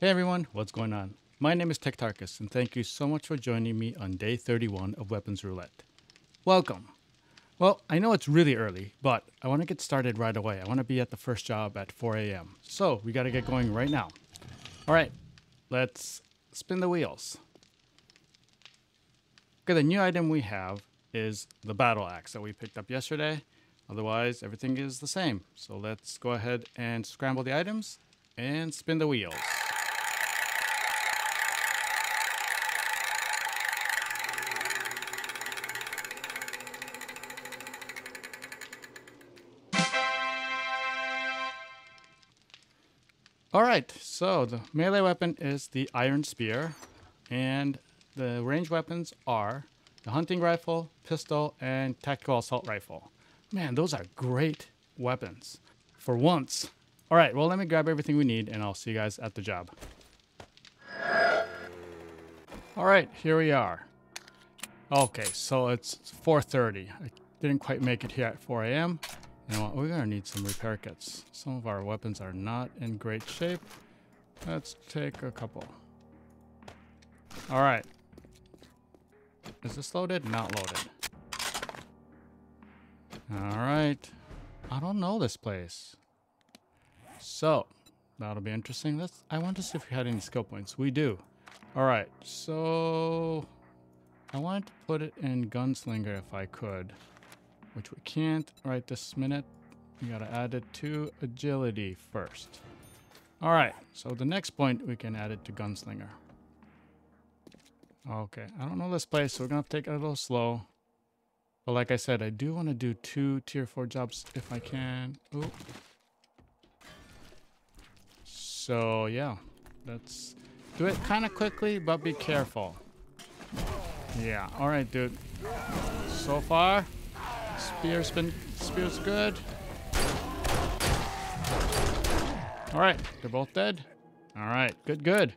Hey everyone, what's going on? My name is Tektarkus, and thank you so much for joining me on day 31 of Weapons Roulette. Welcome. Well, I know it's really early, but I want to get started right away. I want to be at the first job at 4 a.m. So we got to get going right now. All right, let's spin the wheels. Okay, the new item we have is the battle axe that we picked up yesterday. Otherwise, everything is the same. So let's go ahead and scramble the items and spin the wheels. All right, so the melee weapon is the iron spear, and the range weapons are the hunting rifle, pistol, and tactical assault rifle. Man, those are great weapons for once. All right, well, let me grab everything we need, and I'll see you guys at the job. All right, here we are. Okay, so it's 4.30. I didn't quite make it here at 4 a.m. We're gonna need some repair kits. Some of our weapons are not in great shape. Let's take a couple. All right. Is this loaded? Not loaded. All right. I don't know this place. So, that'll be interesting. Let's, I want to see if we had any skill points. We do. All right. So, I wanted to put it in Gunslinger if I could which we can't right this minute. We gotta add it to agility first. All right, so the next point we can add it to gunslinger. Okay, I don't know this place, so we're gonna take it a little slow. But like I said, I do want to do two tier four jobs if I can. Ooh. So yeah, let's do it kind of quickly, but be careful. Yeah, all right, dude. So far, Spear's been spear's good. Alright, they're both dead. Alright, good, good.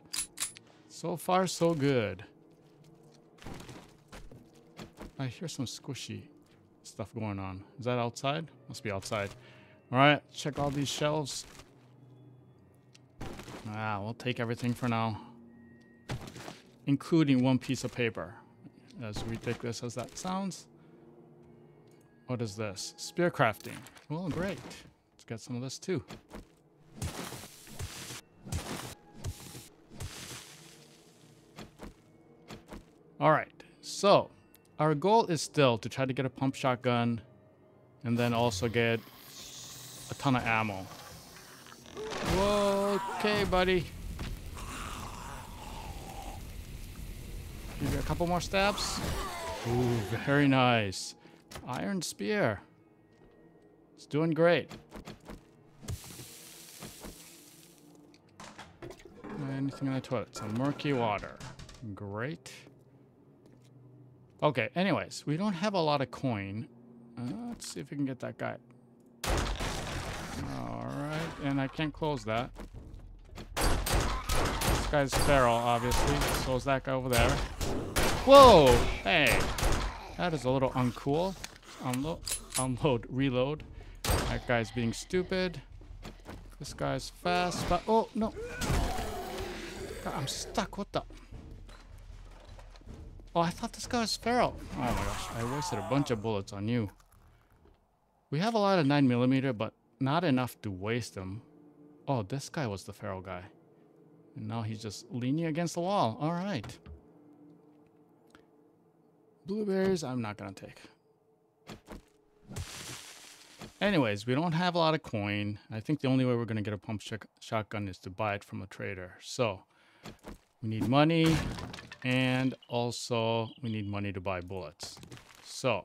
So far, so good. I hear some squishy stuff going on. Is that outside? Must be outside. Alright, check all these shelves. Ah, we'll take everything for now. Including one piece of paper. As ridiculous as that sounds. What is this? Spear crafting. Well, great. Let's get some of this too. All right. So, our goal is still to try to get a pump shotgun and then also get a ton of ammo. Okay, buddy. Give you a couple more stabs. Ooh, very nice. Iron Spear. It's doing great. Anything in the toilet? Some murky water. Great. Okay, anyways, we don't have a lot of coin. Uh, let's see if we can get that guy. Alright, and I can't close that. This guy's feral, obviously. Is that guy over there. Whoa! Hey! That is a little uncool. Unload, unload, reload. That guy's being stupid. This guy's fast, but oh no. God, I'm stuck. What the? Oh, I thought this guy was feral. Oh my gosh, I wasted a bunch of bullets on you. We have a lot of 9mm, but not enough to waste them. Oh, this guy was the feral guy. And now he's just leaning against the wall. All right. Blueberries, I'm not going to take. Anyways, we don't have a lot of coin. I think the only way we're going to get a pump sh shotgun is to buy it from a trader. So, we need money, and also we need money to buy bullets. So,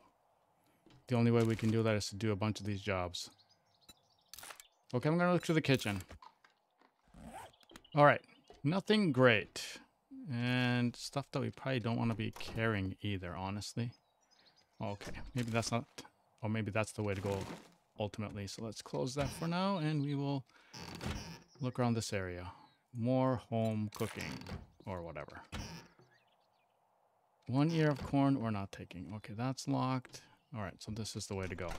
the only way we can do that is to do a bunch of these jobs. Okay, I'm going to look to the kitchen. All right, nothing great. And stuff that we probably don't want to be carrying either, honestly. Okay, maybe that's not, or maybe that's the way to go ultimately. So let's close that for now and we will look around this area. More home cooking or whatever. One ear of corn we're not taking. Okay, that's locked. All right, so this is the way to go.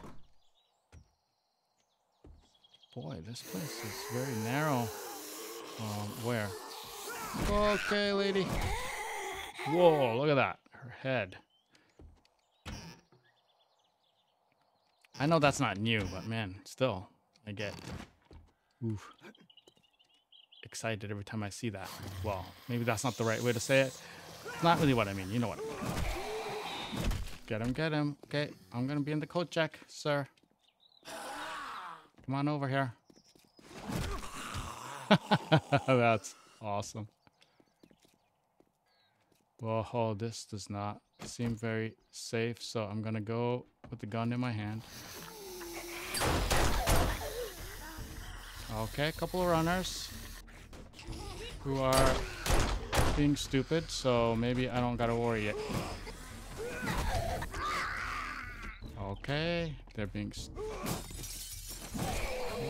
Boy, this place is very narrow. Um, where? Okay, lady. Whoa, look at that. Her head. I know that's not new, but man, still, I get oof, excited every time I see that. Well, maybe that's not the right way to say it. It's not really what I mean. You know what. Get him, get him. Okay, I'm gonna be in the coat check, sir. Come on over here. That's awesome. Whoa, oh, this does not seem very safe, so I'm gonna go with the gun in my hand. Okay, a couple of runners who are being stupid, so maybe I don't gotta worry yet. Okay, they're being.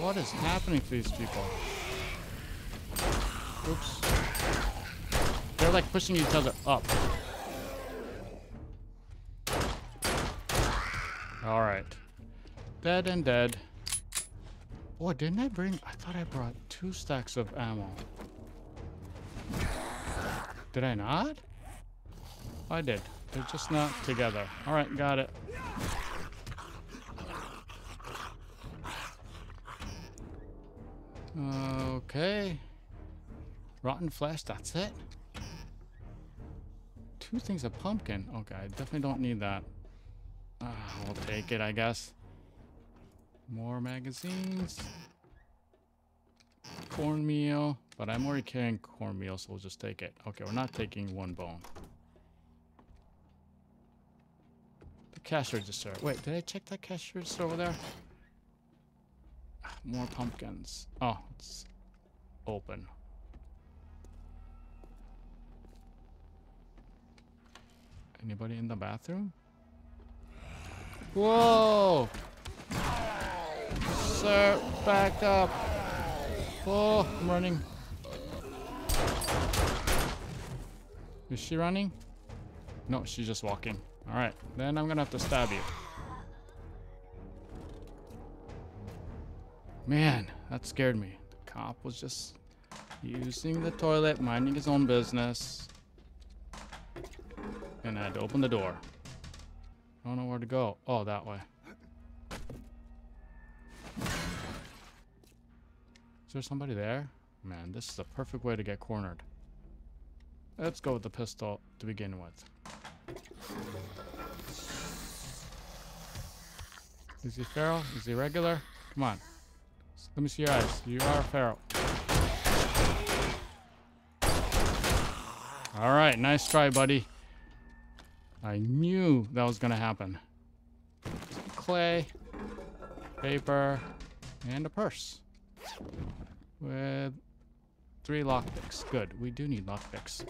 what is happening to these people? Oops. They're like pushing each other up. Alright. Dead and dead. Oh, didn't I bring... I thought I brought two stacks of ammo. Did I not? I did. They're just not together. Alright, got it. Okay. Rotten flesh, that's it? Two things of pumpkin. Okay, I definitely don't need that. Uh, we'll take it, I guess. More magazines. Cornmeal. But I'm already carrying cornmeal, so we'll just take it. Okay, we're not taking one bone. The cash register. Wait, did I check that cash register over there? Ah, more pumpkins. Oh, it's open. Anybody in the bathroom? Whoa! Sir, back up. Oh, I'm running. Is she running? No, she's just walking. Alright, then I'm gonna have to stab you. Man, that scared me. The cop was just using the toilet, minding his own business. I had to open the door. I don't know where to go. Oh, that way. Is there somebody there? Man, this is a perfect way to get cornered. Let's go with the pistol to begin with. Is he feral? Is he regular? Come on. Let me see your eyes. You are feral. Alright, nice try, buddy. I knew that was going to happen. Clay, paper, and a purse. With three lockpicks. Good. We do need lockpicks.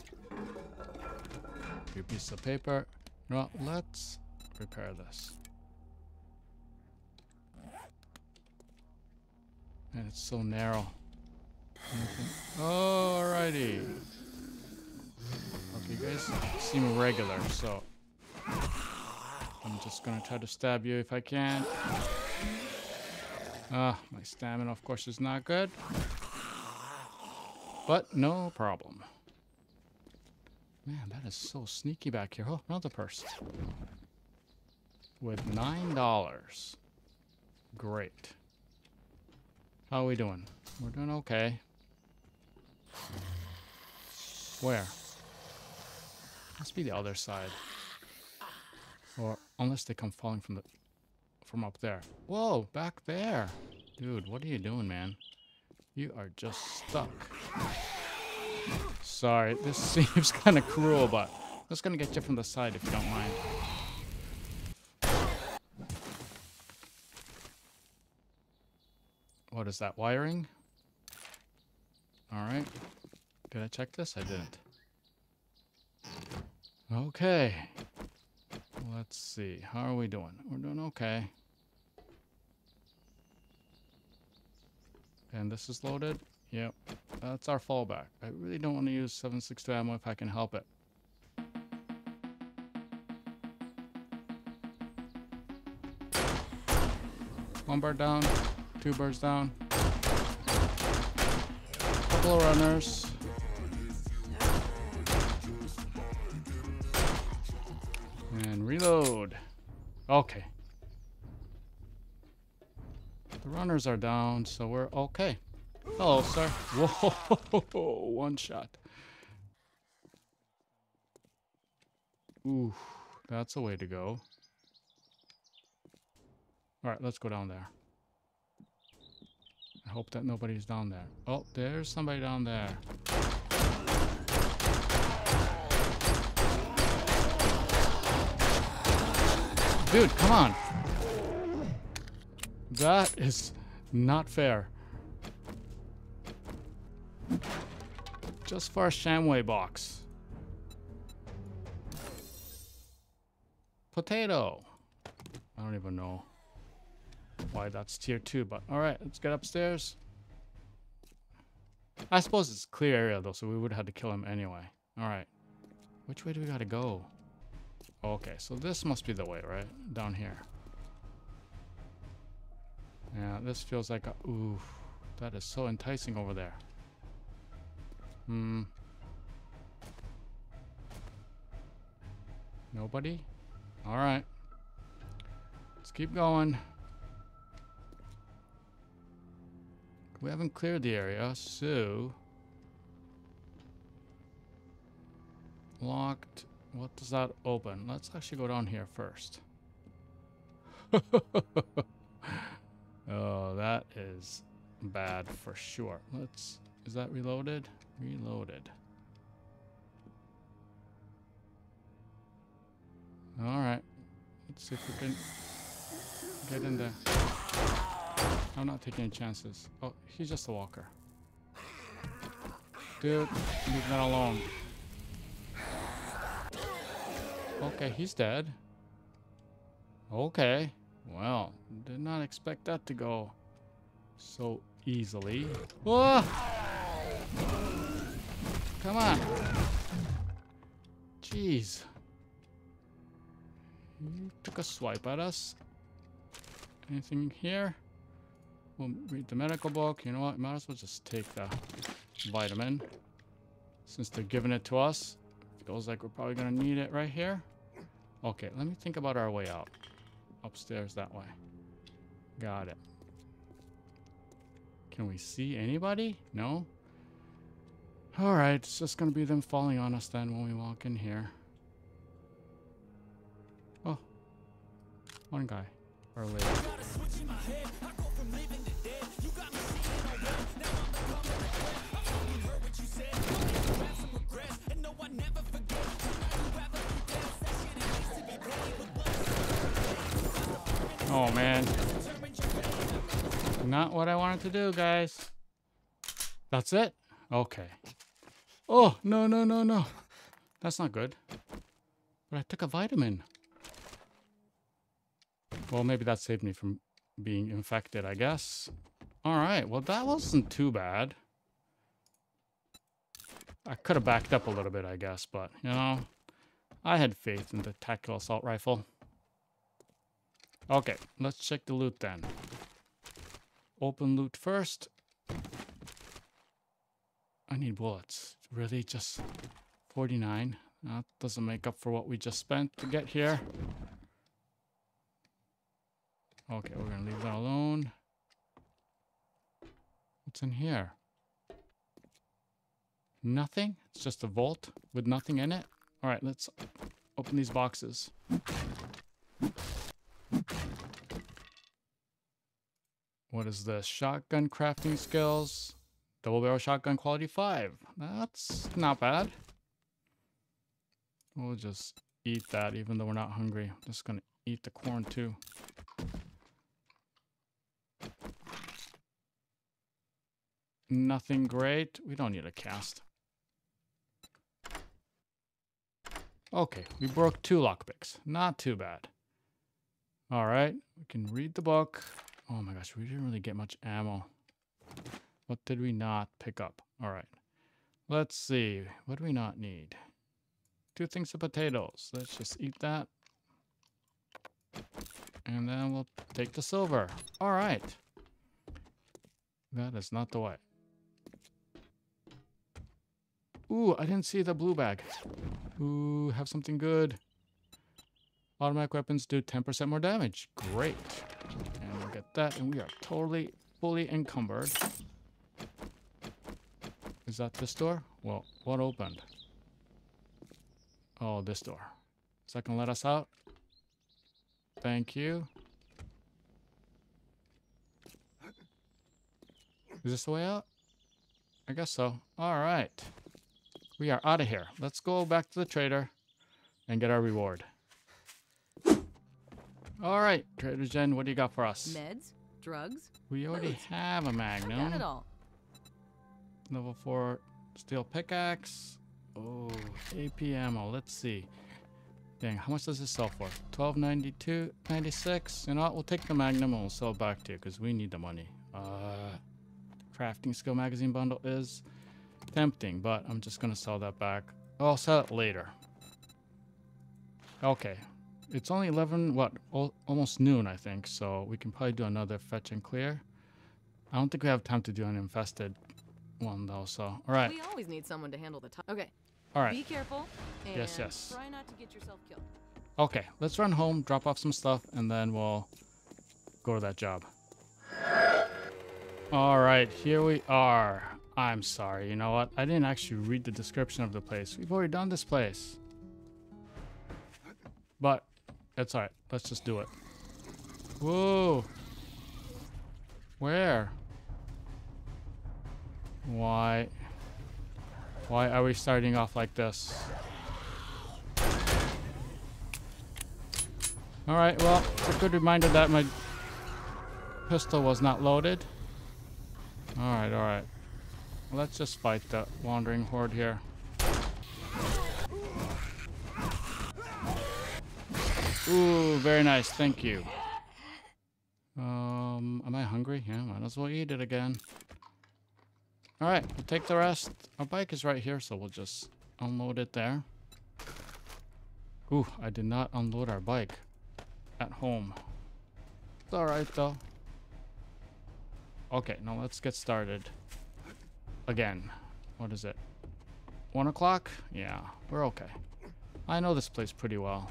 Three pieces of paper. Well, let's repair this. And it's so narrow. Alrighty. Okay, you guys seem regular, so I'm just gonna try to stab you if I can. Ah, my stamina, of course, is not good. But no problem. Man, that is so sneaky back here. Oh, another purse. With $9. Great. How are we doing? We're doing okay. Where? Must be the other side. Or unless they come falling from the from up there. Whoa, back there. Dude, what are you doing, man? You are just stuck. Sorry, this seems kind of cruel, but I'm just gonna get you from the side if you don't mind. What is that, wiring? Alright. Did I check this? I didn't. Okay. Let's see. How are we doing? We're doing okay. And this is loaded. Yep. That's our fallback. I really don't want to use 7.62 ammo if I can help it. One bird down. Two birds down. Couple of runners. Okay. The runners are down, so we're okay. Hello, sir. Whoa, one shot. Ooh, that's a way to go. All right, let's go down there. I hope that nobody's down there. Oh, there's somebody down there. Dude, come on. That is not fair. Just for a Shamway box. Potato. I don't even know why that's tier 2, but alright, let's get upstairs. I suppose it's clear area though, so we would have had to kill him anyway. Alright. Which way do we gotta go? Okay, so this must be the way, right? Down here. Yeah, this feels like a... Ooh, that is so enticing over there. Hmm. Nobody? Alright. Let's keep going. We haven't cleared the area, so... Locked. What does that open? Let's actually go down here first. oh, that is bad for sure. Let's... Is that reloaded? Reloaded. Alright. Let's see if we can get in there. I'm not taking any chances. Oh, he's just a walker. Dude, leave that alone. Okay, he's dead. Okay. Well, did not expect that to go so easily. Whoa! Come on. Jeez. He took a swipe at us. Anything here? We'll read the medical book. You know what? Might as well just take the vitamin. Since they're giving it to us. Feels like we're probably going to need it right here. Okay, let me think about our way out. Upstairs that way. Got it. Can we see anybody? No? Alright, it's just gonna be them falling on us then when we walk in here. Oh. One guy. Or lady. Oh man. Not what I wanted to do, guys. That's it? Okay. Oh, no, no, no, no. That's not good. But I took a vitamin. Well, maybe that saved me from being infected, I guess. Alright, well that wasn't too bad. I could have backed up a little bit, I guess, but, you know, I had faith in the tactical assault rifle. Okay, let's check the loot then. Open loot first. I need bullets. Really? Just 49? That doesn't make up for what we just spent to get here. Okay, we're gonna leave that alone. What's in here? Nothing? It's just a vault with nothing in it? Alright, let's open these boxes. What is this? Shotgun crafting skills. Double barrel shotgun quality 5. That's not bad. We'll just eat that even though we're not hungry. Just gonna eat the corn too. Nothing great. We don't need a cast. Okay, we broke two lockpicks. Not too bad. All right, we can read the book. Oh my gosh, we didn't really get much ammo. What did we not pick up? All right. Let's see. What do we not need? Two things of potatoes. Let's just eat that. And then we'll take the silver. All right. That is not the way. Ooh, I didn't see the blue bag. Ooh, have something good. Automatic weapons do 10% more damage. Great. And we'll get that. And we are totally, fully encumbered. Is that this door? Well, what opened? Oh, this door. Is that gonna let us out? Thank you. Is this the way out? I guess so. All right. We are out of here. Let's go back to the trader and get our reward. All right, Trader Jen, what do you got for us? Meds, drugs, We already have a got it Magnum. all. Level 4 steel pickaxe. Oh, AP ammo. Let's see. Dang, how much does this sell for? 12.92, 96. You know what? We'll take the Magnum and we'll sell it back to you because we need the money. Uh, crafting skill magazine bundle is tempting, but I'm just gonna sell that back. I'll sell it later. Okay, it's only 11. What? Al- almost noon, I think. So we can probably do another fetch and clear. I don't think we have time to do an infested one though. So all right, We always need someone to handle the time. Okay, all right. be careful and Yes, yes. try not to get yourself killed. Okay, let's run home, drop off some stuff, and then we'll go to that job. All right, here we are. I'm sorry, you know what? I didn't actually read the description of the place. We've already done this place. But it's all right. Let's just do it. Whoa. Where? Why? Why are we starting off like this? All right, well, it's a good reminder that my pistol was not loaded. All right, all right. Let's just fight the wandering horde here. Ooh, very nice. Thank you. Um, am I hungry? Yeah, might as well eat it again. All right, we'll take the rest. Our bike is right here, so we'll just unload it there. Ooh, I did not unload our bike at home. It's alright though. Okay, now let's get started. Again. What is it? One o'clock? Yeah, we're okay. I know this place pretty well.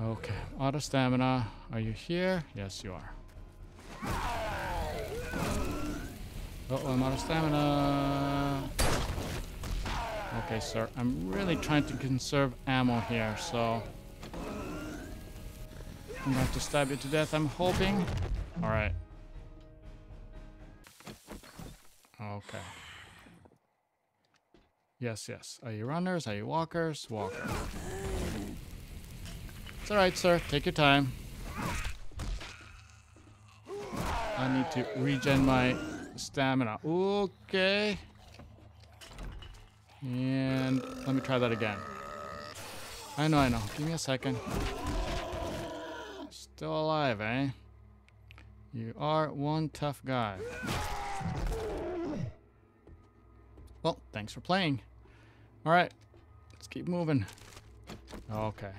Okay, auto stamina. Are you here? Yes, you are. Oh, I'm out of stamina. Okay, sir. I'm really trying to conserve ammo here, so... I'm going to stab you to death, I'm hoping. Alright. Okay. Yes, yes. Are you runners? Are you walkers? Walker. It's alright, sir. Take your time. I need to regen my stamina. Okay. And let me try that again. I know, I know. Give me a second. Still alive, eh? You are one tough guy. Well, thanks for playing. All right, let's keep moving. Okay.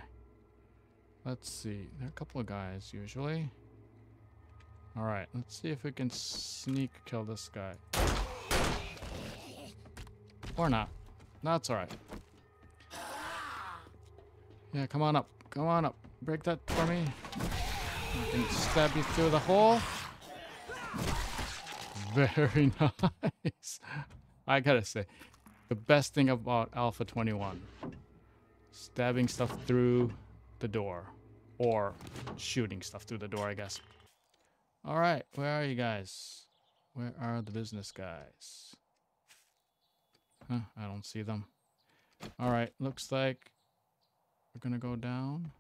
Let's see. There are a couple of guys usually. All right, let's see if we can sneak kill this guy. Or not. That's all right. Yeah, come on up. Come on up. Break that for me. I can stab you through the hole. Very nice. I gotta say, the best thing about Alpha 21, stabbing stuff through the door. Or shooting stuff through the door, I guess. All right, where are you guys? Where are the business guys? Huh, I don't see them. All right, looks like we're gonna go down.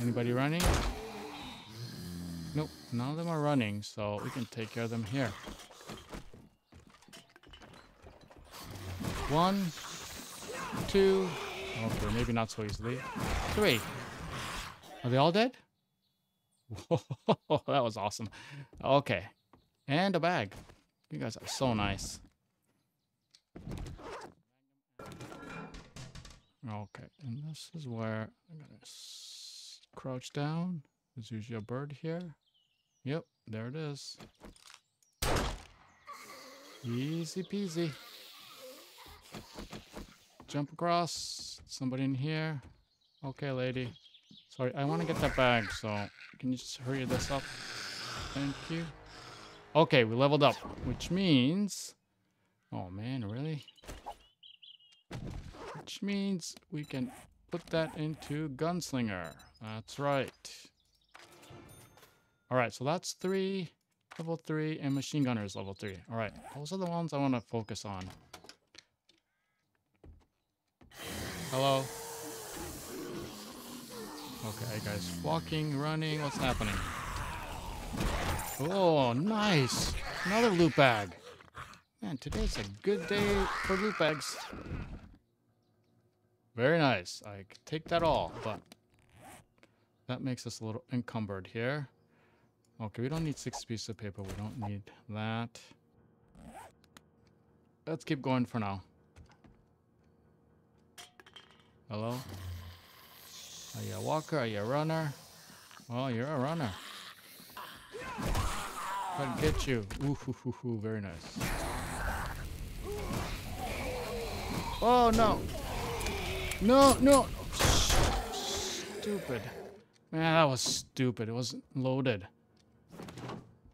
Anybody running? Nope, none of them are running, so we can take care of them here. One, two, okay, maybe not so easily. Three. Are they all dead? Whoa, that was awesome. Okay, and a bag. You guys are so nice. Okay, and this is where I'm gonna crouch down. There's usually a bird here. Yep, there it is. Easy peasy. Jump across. Somebody in here. Okay, lady. Sorry, I want to get that bag, so can you just hurry this up? Thank you. Okay, we leveled up, which means... Oh man, really? Which means we can put that into Gunslinger. That's right. Alright, so that's three, level three, and Machine Gunner is level three. Alright, those are the ones I want to focus on. Hello? Okay, guys. Walking, running, what's happening? Oh, nice! Another loot bag. Man, today's a good day for loot bags. Very nice. I take that all, but that makes us a little encumbered here. Okay, we don't need six pieces of paper. We don't need that. Let's keep going for now. Hello? Are you a walker? Are you a runner? Well, you're a runner. Couldn't get you. Ooh, hoo, hoo, hoo. very nice. Oh, no. No, no. Stupid. Man, that was stupid. It wasn't loaded.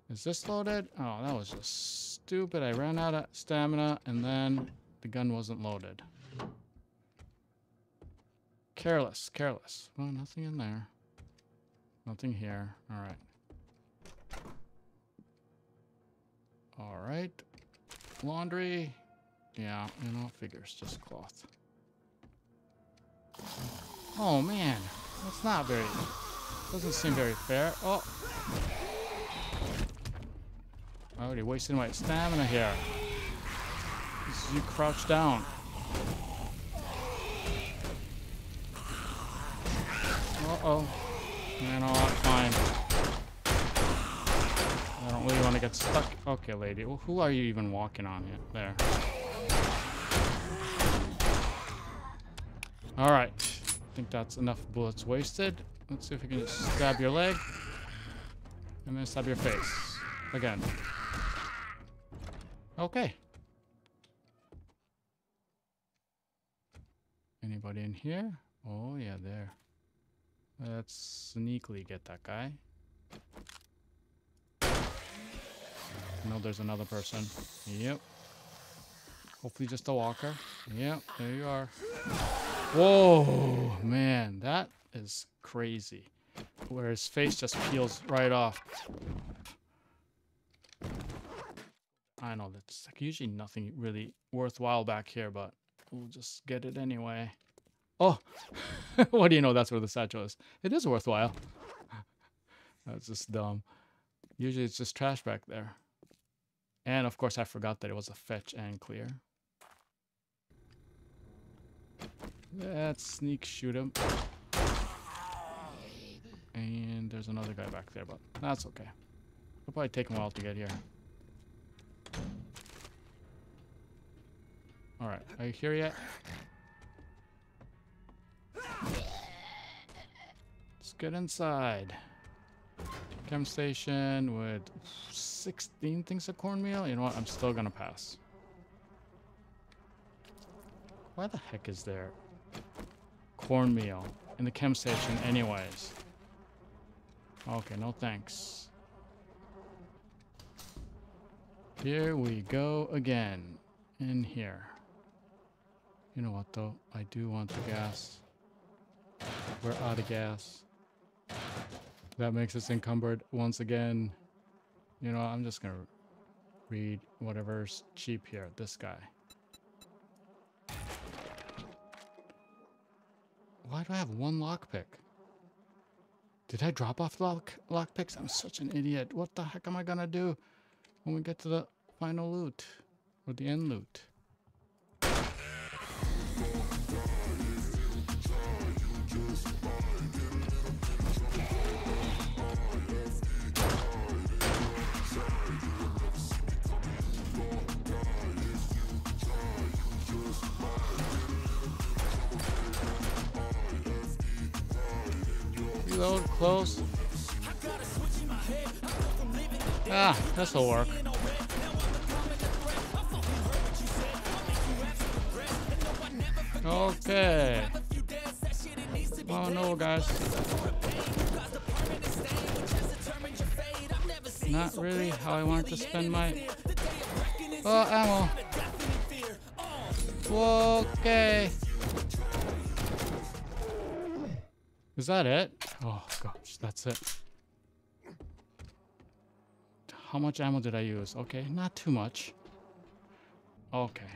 Is this loaded? Oh, that was just stupid. I ran out of stamina and then the gun wasn't loaded. Careless, careless. Well, nothing in there. Nothing here. All right. All right. Laundry. Yeah, you know, figures, just cloth. Oh, man. That's not very... Doesn't seem very fair. Oh. I already wasted my stamina here. you crouch down. Uh-oh. You know what? Fine. I don't really want to get stuck. Okay, lady. Well, who are you even walking on here? There. Alright. I think that's enough bullets wasted. Let's see if we can stab your leg. And then stab your face. Again. Okay. Anybody in here? Oh, yeah, there. Let's sneakily get that guy. No, there's another person. Yep. Hopefully just a walker. Yep, there you are. Whoa, man, that is crazy. Where his face just peels right off. I know that's like usually nothing really worthwhile back here, but we'll just get it anyway. Oh, what do you know? That's where the satchel is. It is worthwhile. that's just dumb. Usually it's just trash back there. And of course I forgot that it was a fetch and clear. Let's sneak shoot him. And there's another guy back there, but that's okay. It'll probably take a while to get here. Alright, are you here yet? Get inside. Chem station with 16 things of cornmeal. You know what? I'm still gonna pass. Why the heck is there cornmeal in the chem station anyways? Okay, no thanks. Here we go again. In here. You know what though? I do want the gas. We're out of gas. That makes us encumbered once again. You know, I'm just gonna read whatever's cheap here. This guy. Why do I have one lockpick? Did I drop off lock lockpicks? I'm such an idiot. What the heck am I gonna do when we get to the final loot? Or the end loot? Reload, close. Ah, this'll work. Okay. Oh no, guys. Not really how I wanted to spend my. Oh, ammo. Okay. Is that it? Oh gosh, that's it. How much ammo did I use? Okay, not too much. Okay.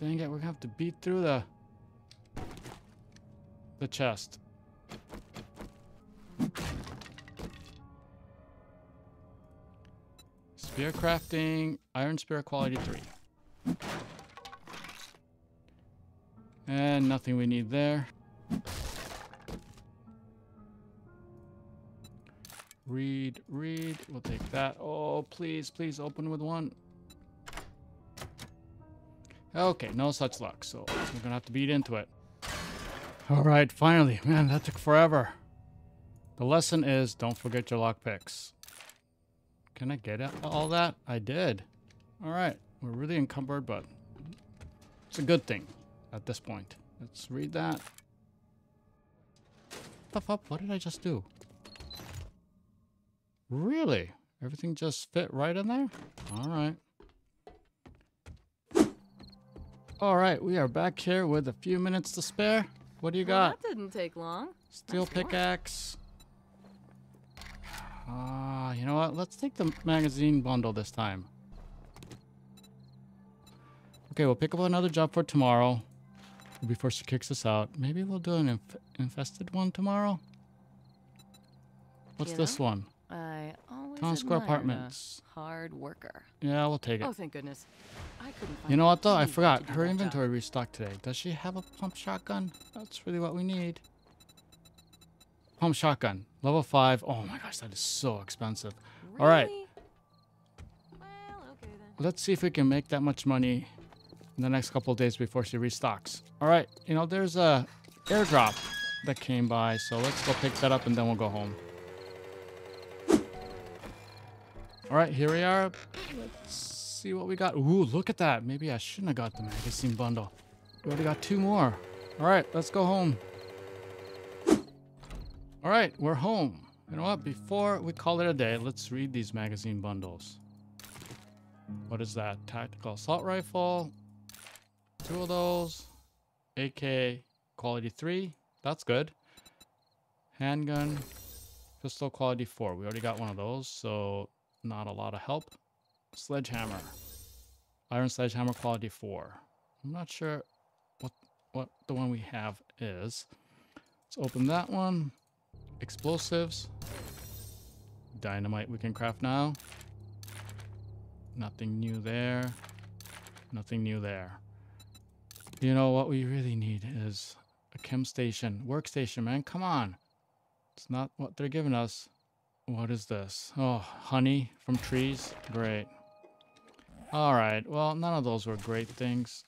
Dang it, we're gonna have to beat through the the chest. Spear crafting, iron spear quality 3. And nothing we need there. Read, read. We'll take that. Oh, please, please open with one. Okay, no such luck. So we're gonna have to beat into it. All right, finally. Man, that took forever. The lesson is don't forget your lockpicks. Can I get all that? I did. All right, we're really encumbered, but it's a good thing at this point. Let's read that. What the fuck? What did I just do? Really? Everything just fit right in there? All right. All right, we are back here with a few minutes to spare. What do you Well, got? that didn't take long. Steel pickaxe. Ah, you know what? Let's take the magazine bundle this time. Okay, we'll pick up another job for tomorrow before she kicks us out. Maybe we'll do an inf infested one tomorrow. What's You this one? I Town Square admired Apartments. Hard worker. Yeah, we'll take it. Oh, thank goodness. I couldn't find You know what though? I forgot. Her inventory restocked today. Does she have a pump shotgun? That's really what we need. Pump shotgun. Level 5. Oh my gosh, that is so expensive. All right. Really? Well, okay then. Let's see if we can make that much money in the next couple of days before she restocks. All right. You know, there's a airdrop that came by, so let's go pick that up and then we'll go home. All right, here we are. Let's see what we got. Ooh, look at that. Maybe I shouldn't have got the magazine bundle. We already got two more. All right, let's go home. All right, we're home. You know what? Before we call it a day, let's read these magazine bundles. What is that? Tactical assault rifle. Two of those. AK quality 3. That's good. Handgun. Pistol quality 4. We already got one of those, so not a lot of help. Sledgehammer. Iron sledgehammer quality 4. I'm not sure what what the one we have is. Let's open that one. Explosives. Dynamite we can craft now. Nothing new there. Nothing new there. You know what we really need is a chem station, workstation, man. Come on. It's not what they're giving us. What is this? Oh, honey from trees. Great. All right. Well, none of those were great things.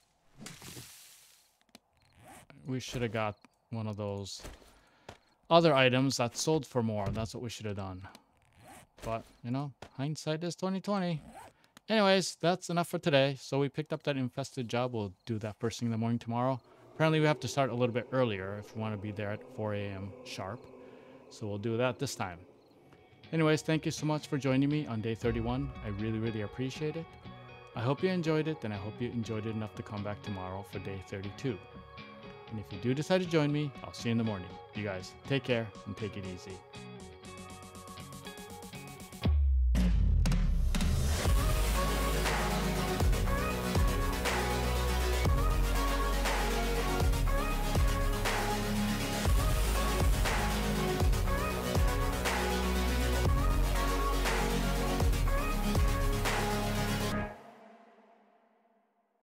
We should have got one of those other items that sold for more. That's what we should have done. But, you know, hindsight is 2020. Anyways, that's enough for today. So we picked up that infested job. We'll do that first thing in the morning tomorrow. Apparently we have to start a little bit earlier if we want to be there at 4 a.m. sharp. So we'll do that this time. Anyways, thank you so much for joining me on day 31. I really, really appreciate it. I hope you enjoyed it, and I hope you enjoyed it enough to come back tomorrow for day 32. And if you do decide to join me, I'll see you in the morning. You guys, take care and take it easy.